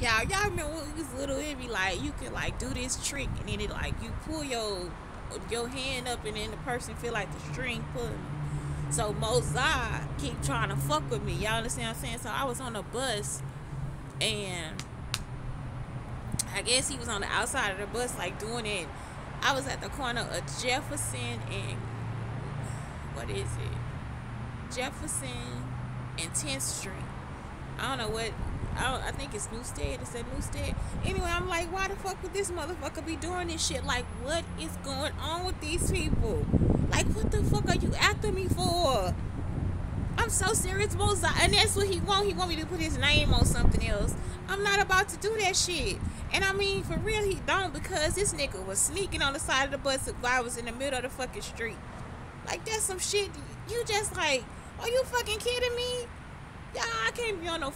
y'all, y'all remember when we was little, it'd be like you could like do this trick and then it like you pull your your hand up and then the person feel like the string pulling. So Mozart keep trying to fuck with me. Y'all understand what I'm saying? So I was on a bus and I guess he was on the outside of the bus like doing it. I was at the corner of Jefferson and what is it? Jefferson and 10th Street. I don't know what I, I think it's Newstead. It's at Newstead. Anyway, I'm like, why the fuck would this motherfucker be doing this shit? Like, what is going on with these people? Like, what the fuck are you after me for? I'm so serious, Mozart. And that's what he want. He want me to put his name on something else. I'm not about to do that shit. And I mean, for real, he don't because this nigga was sneaking on the side of the bus while I was in the middle of the fucking street. Like, that's some shit. You just like, are you fucking kidding me? Y'all, I can't be on no